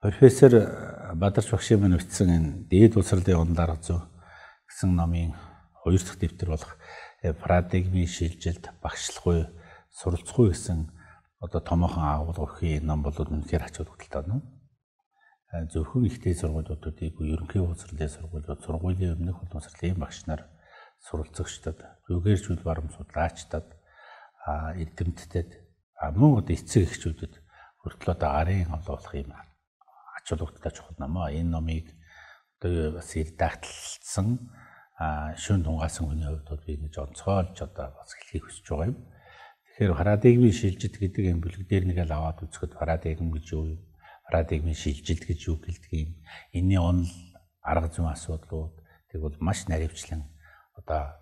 Профессор Бадарч багшийн маань бичсэн энэ дээд улсралын ундар зөө гэсэн номын хоёр дахь дэвтэр болох парадигмын шилжилт багшлахгүй суралцахгүй гэсэн одоо томоохон агуулга өгөх ном бол үнэхээр хачууд хөдөлтөө нөө. Зөвхөн ихтэй сургуулиудыг ерөнхий улсралын сургуулиуд сургуулийн өмнөх улсралын багш нар суралцагчдад, зүгээржүүл барам судлаачдад, эрдэмтдэд мөн одоо эцэг эхчүүдэд хүртэл одоо арын олоолох юм ач холбогдолтой чухал ном аа. Энэ номыг одоо бас редактлсан шүүн тунгаасан хүний хувьд бол би ингэж онцгойлж одоо бас хэлхийг хүсэж байгаа юм. Тэгэхээр парадигмын шилжилт гэдэг юм бүлэг дээр нэг л аваад үзэхэд парадигм гэж юу юм? Парадигмын шилжилт гэж юу гэлдэг юм? Энийний онол арга зүйн асуудлууд тэг бол маш наривчлан одоо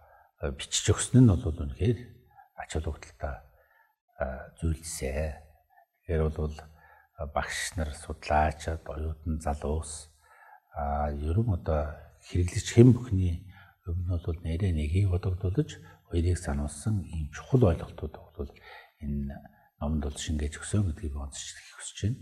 бичиж өгсөн нь бол үнэхээр ач холбогдолтой зүйлсээ. Тэгэхээр бол багш нар судлаачид оюутан залуус а ерөн одоо хэрэглэж хэм бүхний өмнө бол нэрээ нэгийг бодогдуулж хоёрыг сануулсан ийм чухал ойлголтууд бол энэ номонд бол шингээж өгсөн гэдгийг онцлж хүсэж байна.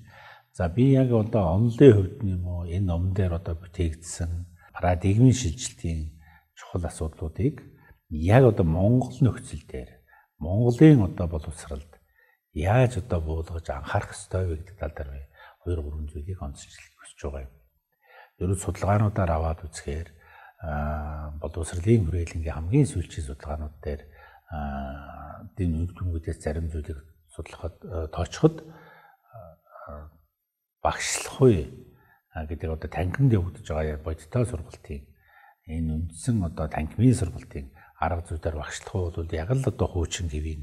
За би яг одоо онлын хувьд юм уу энэ номон дээр одоо бүтээгдсэн парадигмын шилжилтийн чухал асуудлуудыг яг одоо Монгол нөхцөл дээр Монголын одоо боловсралд яаж одоо буулгаж анхаарах ёстой вэ гэдэг тал дээр би 2 3 зүйлийг онцлж хүсэж байгаа юм. Ерөн судалгаануудаар аваад үзэхээр боловсролын хүрээлэнгийн хамгийн сүүлчийн судалгаанууд дээр энэ үндгүүдээс зарим зүйлийг судлахад тоочход багшлахгүй гэдэг одоо танхимд явагдаж байгаа бодиттой сургалтын энэ үндсэн одоо танхимын сургалтын арга зүйдээр багшлахгүй бол яг л одоо хуучин хэвийн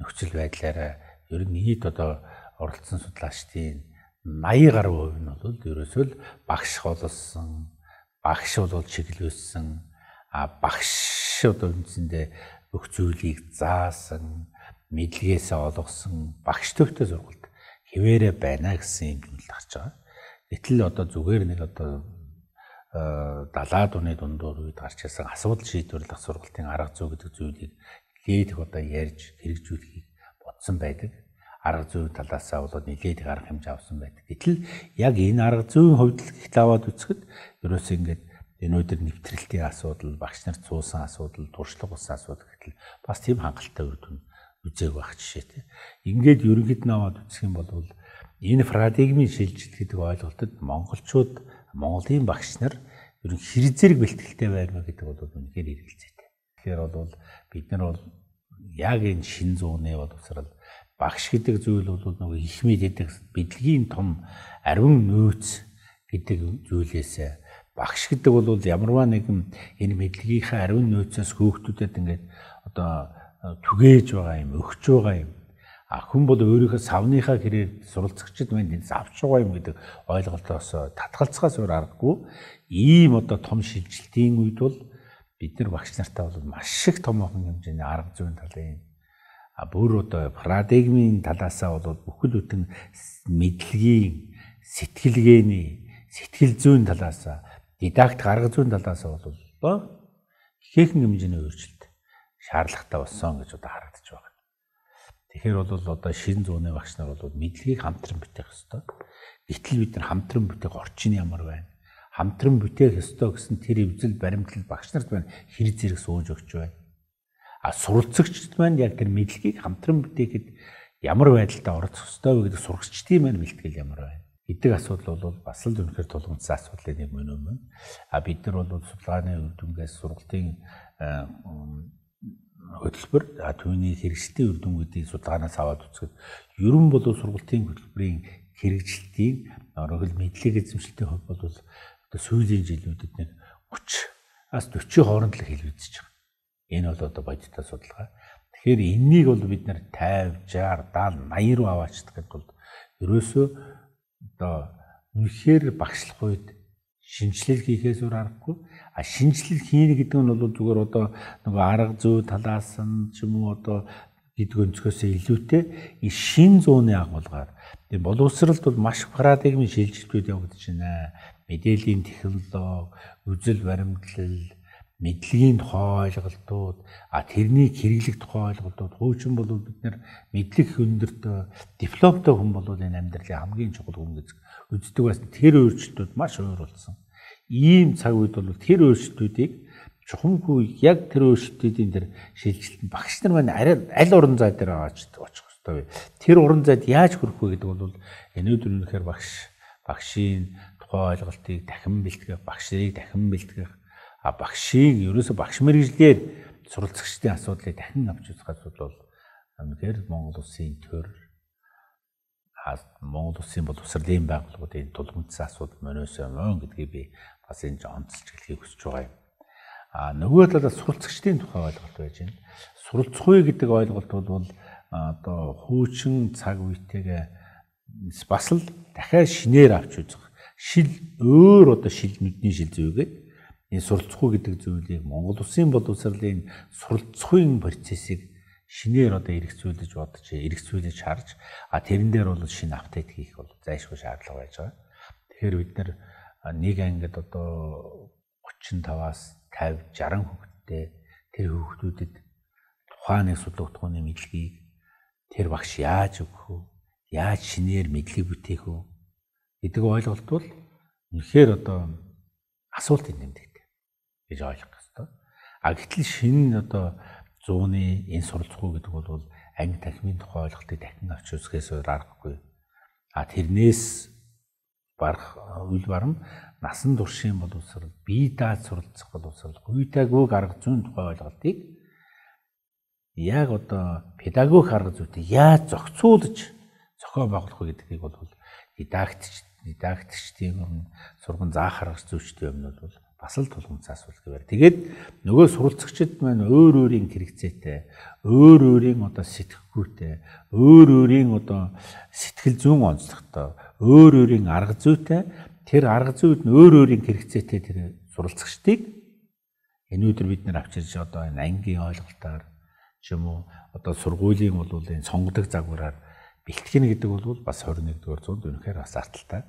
нөхцөл байдлаараа ер нь нийт одоо оролцсон судлаачдын 80 гаруй хувь нь бол ерөөсөө л багш болсон багш бол чиглүүлсэн а багш одоо үндсэндээ бүх зүйлийг заасан мэдлэгээсээ олгосон багш төвтэй сургалт хിവэрэ байна гэсэн юм л гарч байгаа. Гэтэл одоо зүгээр нэг одоо далаа дуны дундуур үед гарч ирсэн асуудал шийдвэрлэх сургалтын арга зүй гэдэг зүйлийг нэлээд одоо ярьж хэрэгжүүлэхийг бодсон байдаг. Арга зүй талаасаа болоод нэлээд их арга хэмжээ авсан байдаг. Гэтэл яг энэ арга зүйн хувьд л ихлаваад үзэхэд ерөөсөө ингээд энэ өдөр нэвтрэлтийн асуудал, багш нар цуусан асуудал, туршлага болсон асуудал гэтэл бас тийм хангалттай үр дүн үзээг байх жишээтэй. Ингээд ерөнхийд нь аваад үзэх юм бол энэ парадигмын шилжилт гэдэг ойлголтод монголчууд, Монголын багш нар ер нь хэр зэрэг бэлтгэлтэй байна гэдэг бол үнэхээр эргэлзээтэй. Тэгэхээр бол бид нар бол яг энэ шин зууны боловсрал багш гэдэг зүйл бол нөгөө мэд гэдэг бидлэгийн том ариун нөөц гэдэг зүйлээс багш гэдэг бол ямарваа нэгэн энэ мэдлэгийнхээ ариун нөөцөөс хөөхтүүдэд ингээд одоо түгээж байгаа юм, өгч байгаа юм. А хүн бол өөрийнхөө савныхаа хэрээр суралцагчд манд энэ авч байгаа юм гэдэг ойлголтоос татгалцахаас өөр аргагүй. Ийм одоо том шилжилтийн үед бол бид нар багш нартай бол маш их томоохон хэмжээний арга зүйн талын бүр одоо парадигмын талаасаа бол бүхэл бүтэн мэдлэгийн сэтгэлгээний сэтгэл зүйн талаасаа дидакт гарга зүйн талаас бол ихээхэн хэмжээний өөрчлөлт шаардлагатай болсон гэж одоо харагдаж байна. Тэгэхээр бол одоо шин зууны багш нар бол мэдлэгийг хамтран бүтээх ёстой. Гэтэл бид нар хамтран бүтээх орчин ямар байна? Хамтран бүтээх ёстой гэсэн тэр эвзэл баримтлал багш нарт байна хэр зэрэг сууж өгч байна. А суралцагчд маань яг тэр мэдлэгийг хамтран бүтээхэд ямар байдалтай оролцох ёстой вэ гэдэг сурагчдын маань бэлтгэл ямар байна? гэдэг асуудал бол бас л үнэхээр тулгымцсан асуудлын нэг мөн юм. А бид нар бол судалгааны үр дүнгээс сургалтын хөтөлбөр а түүний хэрэгжлийн үр дүнгуудыг судалгаанаас аваад үзэхэд ерөн бол сургалтын хөтөлбөрийн хэрэгжилтийн орогл мэдлэг эзэмшилтийн хувьд бол сүүлийн жилүүдэд нэг 30-аас 40 хооронд л хэлбэзэж байгаа. Энэ бол одоо бодиттой судалгаа. Тэгэхээр энэнийг бол бид нар 50, 60, 70, 80 руу аваачдаг гэдэг бол ерөөсөө одоо үнэхээр багшлах үед шинжилэл хийхээс өөр аргагүй. А шинжилэл хийнэ гэдэг нь бол зүгээр одоо нөгөө арга зүй талаас нь ч юм уу одоо гэдэг өнцгөөсөө илүүтэй шин зууны агуулгаар тийм боловсралд бол маш парадигмын шилжилтүүд явагдаж байна. Мэдээллийн технологи, үзэл баримтлал, мэдлэгийн тухай ойлголтууд а тэрний хэрэглэх тухай ойлголтууд хуучин бол бид нэр мэдлэг өндөрт дипломтой хүн бол энэ амьдралын хамгийн чухал хүн гэж үздэг бас тэр өөрчлөлтүүд маш өөр болсон. Ийм цаг үед бол тэр өөрчлөлтүүдийг чухамгүй яг тэр өөрчлөлтүүдийн тэр шилжилтэнд багш нар маань аль уран зай дээр очих ёстой вэ? Тэр уран зайд яаж хүрэх вэ гэдэг бол өнөөдөр үнэхээр багш багшийн тухай ойлголтыг дахин бэлтгэх, багш нарыг дахин бэлтгэх, а багшийг ерөөсө багш мэрэгжлэр суралцагчдын асуудлыг дахин авч үзэх асуудал бол үнэхээр Монгол улсын төр Монгол улсын боловсролын байгууллагуудын тулгымдсан асуудал мониос мөн гэдгийг би бас энэ онцолж хэлхийг хүсэж байгаа юм. А нөгөө талаас суралцагчдын тухай ойлголт байж байна. Суралцахгүй гэдэг ойлголт бол одоо хуучин цаг үетэйгээ бас л дахиад шинээр авч үзэх шил өөр одоо шил нүдний шил зүйгээд энэ суралцахгүй гэдэг зүйлийг Монгол Улсын боловсролын суралцахын процессыг шинээр одоо эргэцүүлж бодож эргэцүүлж харж а тэрэн дээр бол шинэ апдейт хийх бол зайлшгүй шаардлага байж байгаа. Тэгэхээр бид нэг ангид одоо 35-аас 50 60 хүүхэдтэй тэр хүүхдүүдэд тухайн нэг судлагдхууны мэдлэгийг тэр багш яаж өгөх вэ? Яаж шинээр мэдлэг бүтээх вэ? гэдэг ойлголт бол үнэхээр одоо асуултын нэмдэгтэй гэж ойлгох хэрэгтэй. А гэтэл шинэ одоо 100-ны энэ суралцгүй гэдэг бол анги танхимын тухай ойлголтыг дахин авч үзэхээс өөр аргагүй. А тэрнээс барах үйл барам насан туршийн боловсрал, бие дааж суралцах боловсрал, гуйтаагүй арга зүйн тухай ойлголтыг яг одоо педагог арга зүйтэй яаж зохицуулж зохион байгуулах вэ гэдгийг бол дидактч дидактичдийн сурган заах арга зүйчдийн өмнөд бол бас л тулгымцсан асуулт гэвэр. Тэгээд нөгөө суралцагчид маань өөр өөрийн хэрэгцээтэй, өөр өөрийн одоо сэтгэхүйтэй, өөр өөрийн одоо сэтгэл зүйн онцлогтой, өөр өөрийн арга зүйтэй тэр арга зүйд нь өөр өөрийн хэрэгцээтэй тэр суралцагчдыг энэ өдөр бид нэр авчирч одоо энэ ангийн ойлголтоор ч юм уу одоо сургуулийн бол энэ сонгодог загвараар бэлтгэнэ гэдэг бол бас 21 дугаар зуунд үнэхээр бас арталтай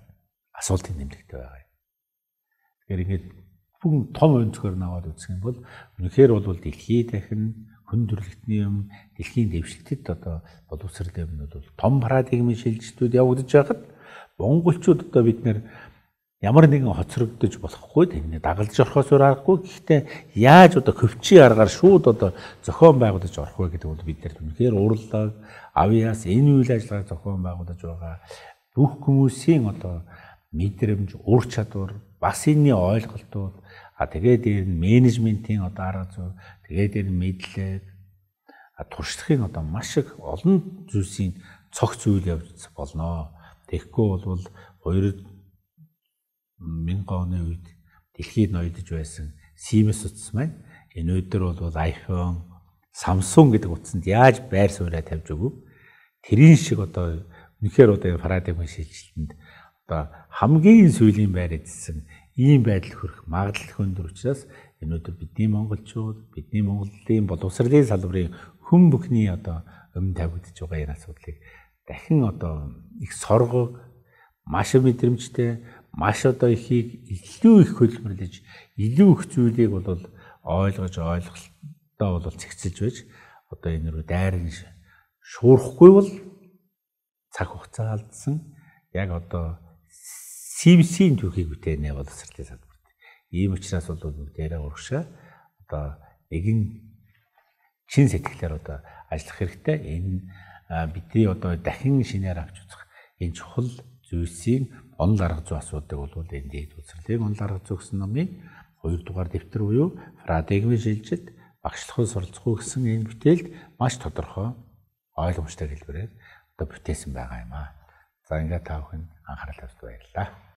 асуултын нэмлэгтэй байгаа юм. Тэгэхээр ингээд бүхэн том өнцгөр наваад үзэх юм бол үнэхээр бол дэлхийд дахин хүн төрөлхтний юм дэлхийн дэвшилтэд одоо боловсролын юмнууд бол том парадигмын шилжилтүүд явагдаж байхад монголчууд одоо бид нэр ямар нэгэн хоцрогдож болохгүй тэрний дагалж орохоос өөр аргагүй гэхдээ яаж одоо хөвчийн аргаар шууд одоо зохион байгуулж орох вэ гэдэг бол бид нар үнэхээр урлаг авьяас энэ үйл ажиллагааг зохион байгуулж байгаа бүх хүмүүсийн одоо мэдрэмж, ур чадвар, бас энэний ойлголтууд а тэгээд дээр нь менежментийн одоо арга зүй, тэгээд дээр нь мэдлэг, туршлагын одоо маш их олон зүйлсийн цогц зүйл явж болно. Тэгэхгүй бол 2000 оны үед дэлхийд ноёдож байсан Siemens утас маань энэ өдөр бол iPhone, Samsung гэдэг утсанд яаж байр сууриа тавьж өгөв. Тэрийн шиг одоо үнэхээр одоо парадигмын шилжилтэнд одоо хамгийн сүүлийн байр эзэлсэн ийм байдал хүрэх магадлал өндөр учраас энэ өдөр бидний монголчууд бидний Монголын боловсролын салбарын хүн бүхний одоо өмнө тавигдж байгаа энэ асуудлыг дахин одоо их соргог маш мэдрэмжтэй маш одоо ихийг илүү их хөлбөрлөж илүү их зүйлийг бол ойлгож ойлголтоо бол цэгцэлж байж одоо энэ рүү дайран шуурахгүй бол цаг хугацаа алдсан. Яг одоо CVC-ийн түүхийг бүтээнэ боловсролын салбарт. Ийм учраас бол бүгдээрээ урагшаа одоо нэгэн чин сэтгэлээр одоо ажиллах хэрэгтэй. Энэ бидний одоо дахин шинээр авч үзэх энэ чухал зүйлсийн онол арга зүй асуудыг бол энэ дэд боловсролын онол арга зүй гэсэн номын 2 дугаар дэвтэр буюу парадигмын шилжилт багшлахын суралцах гэсэн энэ бүтээлд маш тодорхой ойлгомжтой хэлбэрээр одоо бүтээсэн байгаа юм аа. За ингээд та бүхэн анхаарал тавьж баярлалаа.